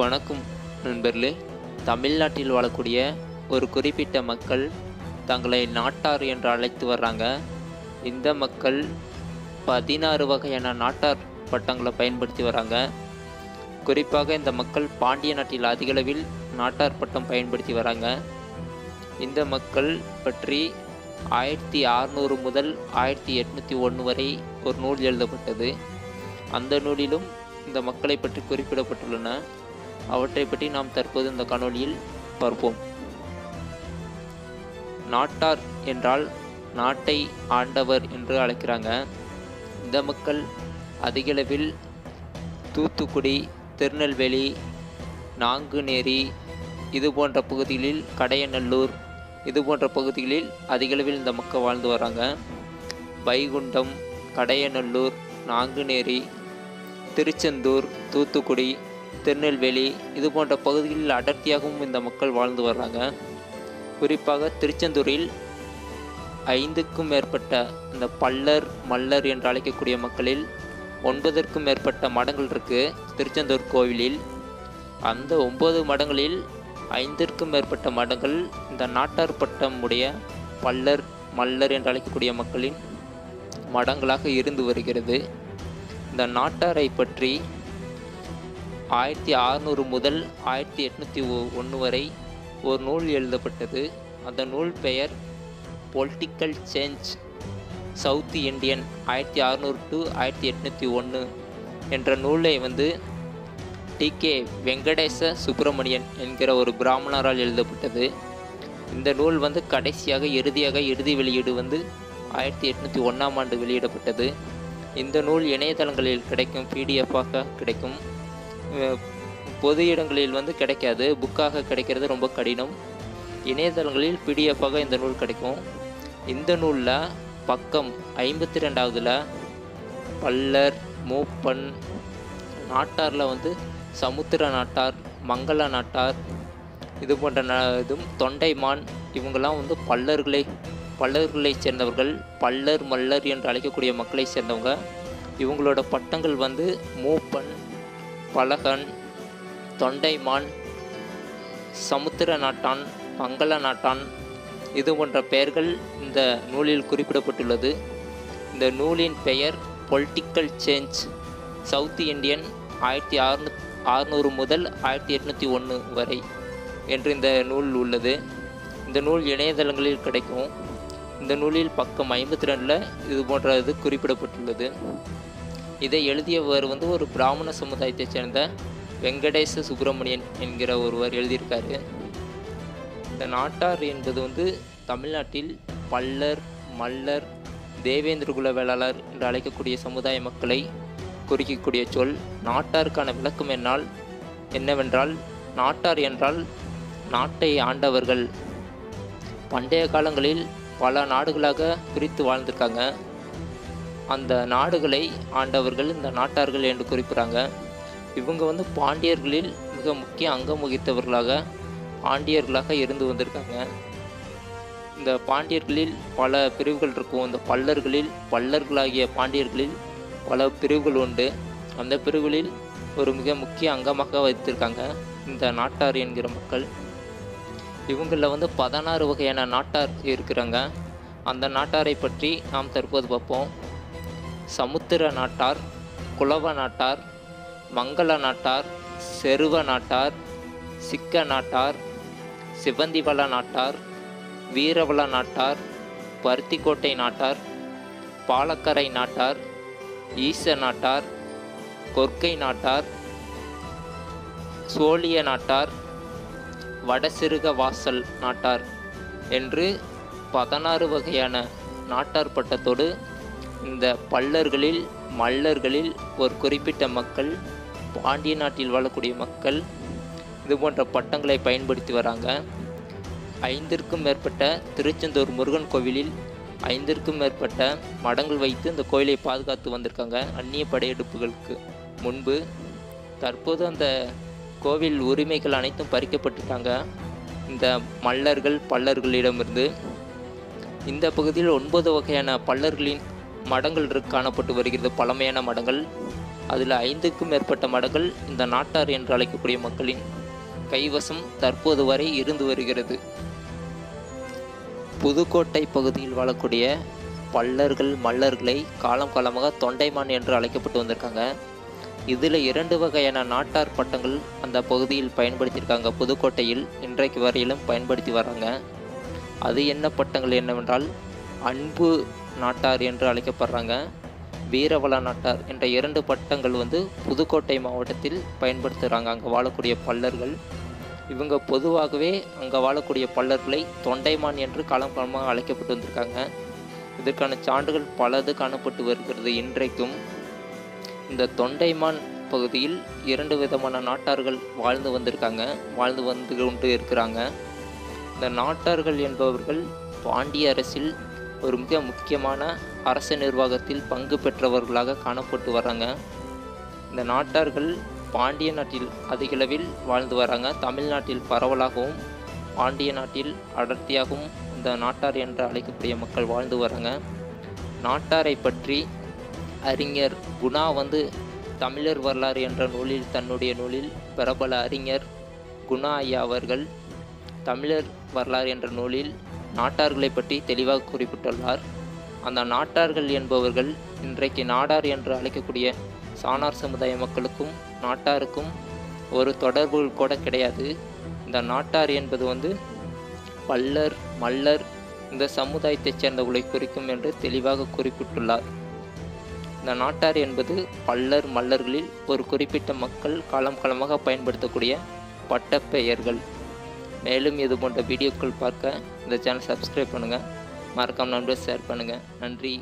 வணக்கம் நண்பர்களே. தமிழ்நாட்டில் வாழக்கூடிய ஒரு குறிப்பிட்ட மக்கள் தங்களை நாட்டார் என்று அழைத்து வர்றாங்க. இந்த மக்கள் பதினாறு வகையான நாட்டார் பட்டங்களை பயன்படுத்தி வராங்க குறிப்பாக இந்த மக்கள் பாண்டிய நாட்டில் அதிகளவில் நாட்டார் பட்டம் பயன்படுத்தி வராங்க இந்த மக்கள் பற்றி ஆயிரத்தி அறநூறு முதல் ஆயிரத்தி எட்நூற்றி ஒன்று வரை ஒரு நூல் எழுதப்பட்டது. அந்த நூலிலும் இந்த மக்களை பற்றி குறிப்பிடப்பட்டுள்ளன. அவற்றை பற்றி நாம் தற்போது இந்த காணொலியில் பார்ப்போம். நாட்டார் என்றால் நாட்டை ஆண்டவர் என்று அழைக்கிறாங்க. இந்த மக்கள் அதிகளவில் தூத்துக்குடி திருநெல்வேலி நாங்குநேரி இது போன்ற பகுதிகளில் கடையநல்லூர் இது போன்ற பகுதிகளில் அதிகளவில் இந்த மக்கள் வாழ்ந்து வராங்க. வைகுண்டம் கடையநல்லூர் நாங்குநேரி திருச்செந்தூர் தூத்துக்குடி திருநெல்வேலி இது போன்ற பகுதிகளில் அடர்த்தியாகவும் இந்த மக்கள் வாழ்ந்து வர்றாங்க. குறிப்பாக திருச்செந்தூரில் ஐந்துக்கும் மேற்பட்ட இந்த பல்லர் மல்லர் என்று அழைக்கக்கூடிய மக்களில் ஒன்பதற்கும் மேற்பட்ட மடங்கள் இருக்குது திருச்செந்தூர் கோவிலில். அந்த ஒன்பது மடங்களில் ஐந்திற்கும் மேற்பட்ட மடங்கள் இந்த நாட்டார் பட்டம் உடைய பல்லர் மல்லர் என்று அழைக்கக்கூடிய மக்களின் மடங்களாக இருந்து வருகிறது. இந்த நாட்டாரை பற்றி ஆயிரத்தி அறுநூறு முதல் ஆயிரத்தி எட்நூற்றி ஒன்று வரை ஒரு நூல் எழுதப்பட்டது. அந்த நூல் பெயர் பொலிட்டிக்கல் சேஞ்ச் சவுத் இந்தியன் ஆயிரத்தி அறநூறு டு ஆயிரத்தி எட்நூற்றி ஒன்று என்ற நூலை வந்து டி. கே. வெங்கடேச சுப்பிரமணியன் என்கிற ஒரு பிராமணரால் எழுதப்பட்டது. இந்த நூல் வந்து கடைசியாக இறுதியாக இறுதி வெளியீடு வந்து ஆயிரத்தி எட்நூற்றி ஒன்றாம் ஆண்டு வெளியிடப்பட்டது. இந்த நூல் இணையதளங்களில் கிடைக்கும் பிடிஎஃபாக கிடைக்கும். பொது இடங்களில் வந்து கிடைக்காது. புக்காக கிடைக்கிறது ரொம்ப கடினம். இணையதளங்களில் பிடிஎஃபாக இந்த நூல் கிடைக்கும். இந்த நூலில் பக்கம் ஐம்பத்தி ரெண்டாவதுல பல்லர் மூப்பன் நாட்டாரில் வந்து சமுத்திர நாட்டார் மங்கள நாட்டார் இது போன்ற ந இதுவும் தொண்டைமான் இவங்கெல்லாம் வந்து பல்லர்களை பல்லர்களை சேர்ந்தவர்கள் பல்லர் மல்லர் என்று அழைக்கக்கூடிய மக்களை சேர்ந்தவங்க. இவங்களோட பட்டங்கள் வந்து மூப்பன் பலகன் தொண்டைமான் சமுத்திர நாட்டான் மங்கள நாட்டான் இது போன்ற பெயர்கள் இந்த நூலில் குறிப்பிடப்பட்டுள்ளது. இந்த நூலின் பெயர் பொலிட்டிக்கல் சேஞ்ச் சவுத் இந்தியன் ஆயிரத்தி அறுநூ அறுநூறு முதல் ஆயிரத்தி எட்நூற்றி ஒன்று வரை என்று இந்த நூல் உள்ளது. இந்த நூல் இணையதளங்களில் கிடைக்கும். இந்த நூலில் பக்கம் ஐம்பத்தி ரெண்டில் இது போன்ற இது குறிப்பிடப்பட்டுள்ளது. இதை எழுதியவர் வந்து ஒரு பிராமண சமுதாயத்தைச் சேர்ந்த வெங்கடேச சுப்பிரமணியன் என்கிற ஒருவர் எழுதியிருக்காரு. இந்த நாட்டார் என்பது வந்து தமிழ்நாட்டில் பல்லர் மல்லர் தேவேந்திரகுல வேளாளர் என்று அழைக்கக்கூடிய சமுதாய மக்களை குறிக்கக்கூடிய சொல் நாட்டாருக்கான விளக்கம் என்னால் என்னவென்றால் நாட்டார் என்றால் நாட்டை ஆண்டவர்கள். பண்டைய காலங்களில் பல நாடுகளாக பிரித்து வாழ்ந்திருக்காங்க. அந்த நாடுகளை ஆண்டவர்கள் இந்த நாட்டார்கள் என்று குறிப்பிட்றாங்க. இவங்க வந்து பாண்டியர்களில் மிக முக்கிய அங்கம் வகித்தவர்களாக பாண்டியர்களாக இருந்து வந்திருக்காங்க. இந்த பாண்டியர்களில் பல பிரிவுகள் இருக்கும். இந்த பல்லர்களில் பல்லர்களாகிய பாண்டியர்களில் பல பிரிவுகள் உண்டு. அந்த பிரிவுகளில் ஒரு மிக முக்கிய அங்கமாக வைத்திருக்காங்க இந்த நாட்டார் என்கிற மக்கள். இவங்களில் வந்து பதினாறு வகையான நாட்டார் இருக்கிறாங்க. அந்த நாட்டாரை பற்றி நாம் தற்போது பார்ப்போம். சமுத்திர நாட்டார் குலவ நாட்டார் மங்கள நாட்டார் செருவ நாட்டார் சிக்க நாட்டார் சிவந்திவள நாட்டார் வீரவள நாட்டார் பருத்திக்கோட்டை நாட்டார் பாலக்கரை நாட்டார் ஈச நாட்டார் கொர்க்கை நாட்டார் சோழிய நாட்டார் வடசிறுக வாசல் நாட்டார் என்று பதினாறு வகையான நாட்டார் பட்டத்தோடு இந்த பல்லர்களில் மல்லர்களில் ஒரு குறிப்பிட்ட மக்கள் பாண்டிய நாட்டில் வாழக்கூடிய மக்கள் இது போன்ற பட்டங்களை பயன்படுத்தி வராங்க. ஐந்திற்கும் மேற்பட்ட திருச்செந்தூர் முருகன் கோவிலில் ஐந்திற்கும் மேற்பட்ட மடங்கள் வைத்து இந்த கோயிலை பாதுகாத்து வந்திருக்காங்க அந்நிய படையெடுப்புகளுக்கு முன்பு. தற்போது அந்த கோவில் உரிமைகள் அனைத்தும் பறிக்கப்பட்டுட்டாங்க. இந்த மல்லர்கள் பல்லர்களிடமிருந்து இந்த பகுதியில் ஒன்பது வகையான பல்லர்களின் மடங்கள் காணப்பட்டு வருகிறது. பழமையான மடங்கள். அதில் ஐந்துக்கும் மேற்பட்ட மடங்கள் இந்த நாட்டார் என்று அழைக்கக்கூடிய மக்களின் கைவசம் தற்போது வரை இருந்து வருகிறது. புதுக்கோட்டை பகுதியில் வாழக்கூடிய பல்லர்கள் மல்லர்களை காலம் காலமாக தொண்டைமான் என்று அழைக்கப்பட்டு வந்திருக்காங்க. இதில் இரண்டு வகையான நாட்டார் பட்டங்கள் அந்த பகுதியில் பயன்படுத்தியிருக்காங்க. புதுக்கோட்டையில் இன்றைக்கு வரையிலும் பயன்படுத்தி வராங்க அது என்ன பட்டங்கள் என்னவென்றால் அன்பு நாட்டார் என்று அழைக்கப்படுறாங்க. வீரவள நாட்டார் என்ற இரண்டு பட்டங்கள் வந்து புதுக்கோட்டை மாவட்டத்தில் பயன்படுத்துகிறாங்க அங்கே வாழக்கூடிய பல்லர்கள். இவங்க பொதுவாகவே அங்கே வாழக்கூடிய பல்லர்களை தொண்டைமான் என்று காலம் காலமாக அழைக்கப்பட்டு வந்திருக்காங்க. இதற்கான சான்றுகள் பலது காணப்பட்டு வருகிறது இன்றைக்கும். இந்த தொண்டைமான் பகுதியில் இரண்டு விதமான நாட்டார்கள் வாழ்ந்து வந்திருக்காங்க. வாழ்ந்து வந்து கொண்டு இருக்கிறாங்க. இந்த நாட்டார்கள் என்பவர்கள் பாண்டிய அரசில் ஒரு மிக முக்கியமான அரச நிர்வாகத்தில் பங்கு பெற்றவர்களாக காணப்பட்டு வராங்க. இந்த நாட்டார்கள் பாண்டிய நாட்டில் அதிகளவில் வாழ்ந்து வராங்க. தமிழ்நாட்டில் பரவலாகவும் பாண்டிய நாட்டில் அடர்த்தியாகவும் இந்த நாட்டார் என்று அழைக்கக்கூடிய மக்கள் வாழ்ந்து வராங்க. நாட்டாரை பற்றி அறிஞர் குணா வந்து தமிழர் வரலாறு என்ற நூலில் தன்னுடைய நூலில் பிரபல அறிஞர் குணா ஐயா அவர்கள் தமிழர் வரலாறு என்ற நூலில் நாட்டார்களை பற்றி தெளிவாக குறிப்பிட்டுள்ளார். அந்த நாட்டார்கள் என்பவர்கள் இன்றைக்கு நாடார் என்று அழைக்கக்கூடிய சாணார் சமுதாய மக்களுக்கும் நாட்டாருக்கும் ஒரு தொடர்பு கூட கிடையாது. இந்த நாட்டார் என்பது வந்து பல்லர் மல்லர் இந்த சமுதாயத்தைச் சேர்ந்தவர்களை குறிக்கும் என்று தெளிவாக குறிப்பிட்டுள்ளார். இந்த நாட்டார் என்பது பல்லர் மல்லர்களில் ஒரு குறிப்பிட்ட மக்கள் காலம் காலமாக பயன்படுத்தக்கூடிய பட்டப்பெயர்கள். மேலும் இது போன்ற வீடியோக்கள் பார்க்க இந்த சேனல் சப்ஸ்கிரைப் பண்ணுங்கள் மறக்காமல் நண்பர் ஷேர் பண்ணுங்கள் நன்றி.